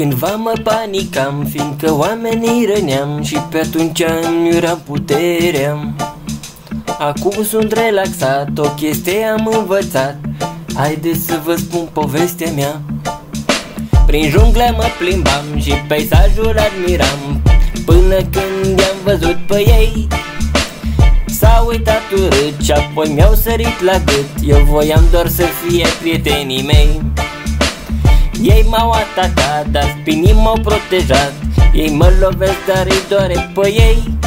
Cândva mă panicam, fiindcă oamenii răneam Și pe atunci îmi eram puterea. Acum sunt relaxat, o chestie am învățat Haideți să vă spun povestea mea. Prin jungle mă plimbam și peisajul admiram Până când i-am văzut pe ei. S-au uitat urât și apoi mi-au sărit la gât Eu voiam doar să fie prietenii mei Ei m-au atacat, dar spinii m-au protejat. Ei mă lovesc, dar îi doare pe ei.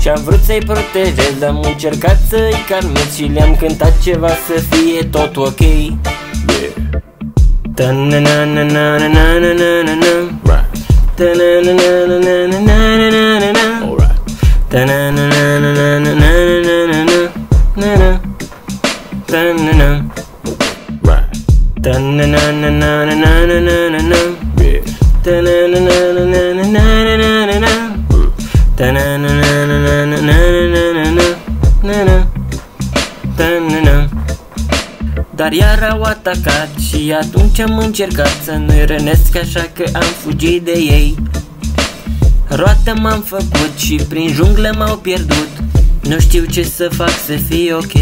Și-am vrut să-i protejez, am încercat să-i calmez Și le-am cântat ceva să fie tot ok. Yeah Dar iar au atacat și atunci am încercat să nu-i rănesc așa că am fugit de ei. Roată m-am făcut și prin junglă m-au pierdut. Nu știu ce să fac să fie ok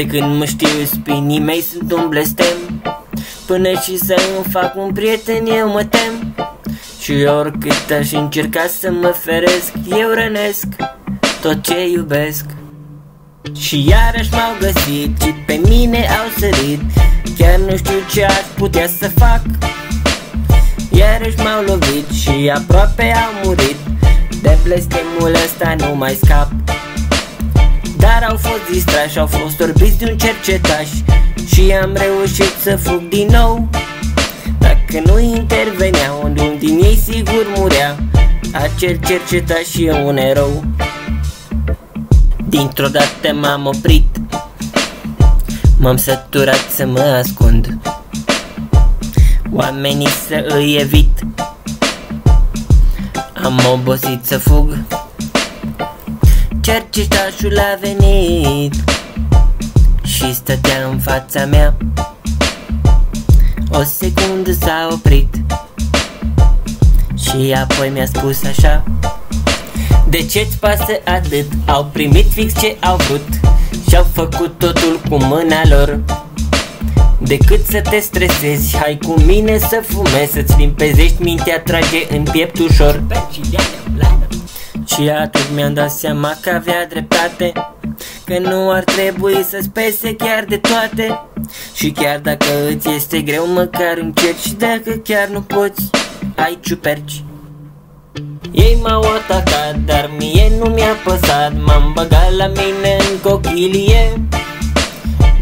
De când mă știu spinii mei sunt un blestem. Până și să îmi fac un prieten eu mă tem. Și oricât aș încerca să mă feresc Eu rănesc. Tot ce iubesc. Și iarăși m-au găsit și pe mine au sărit. Chiar nu știu ce aș putea să fac. Iarăși m-au lovit și aproape au murit. De blestemul ăsta nu mai scap Dar au fost distrași, au fost orbiți de un cercetaș Și am reușit să fug din nou. Dacă nu intervenea, unul din ei sigur murea. Acel cercetaș e un erou. Dintr-o dată m-am oprit. M-am săturat să mă ascund. Oamenii să îi evit. Am obosit să fug Cercetașul a venit Și stătea în fața mea. O secundă s-a oprit Și apoi mi-a spus așa de ce-ți pasă atât? Au primit fix ce au vrut Și-au făcut totul cu mâna lor. Decât să te stresezi, hai cu mine să fumezi Să-ți limpezești mintea, trage în piept ușor Și atunci mi-am dat seama că avea dreptate Că nu ar trebui să-ți pese chiar de toate. Și chiar dacă îți este greu, măcar încerci Și dacă chiar nu poți, ai ciuperci. Ei m-au atacat, dar mie nu mi-a păsat. M-am băgat la mine în cochilie.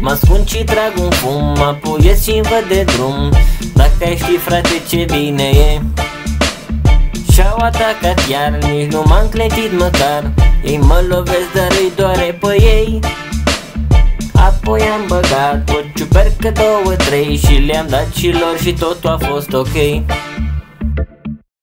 Mă ascund și trag un fum, apoi ies și văd de drum. Dacă ai ști frate ce bine e Și-au atacat iar, nici nu m-am clentit măcar. Ei mă lovesc, dar îi doare pe ei. Apoi am băgat o ciupercă, două, trei Și le-am dat și lor și totul a fost ok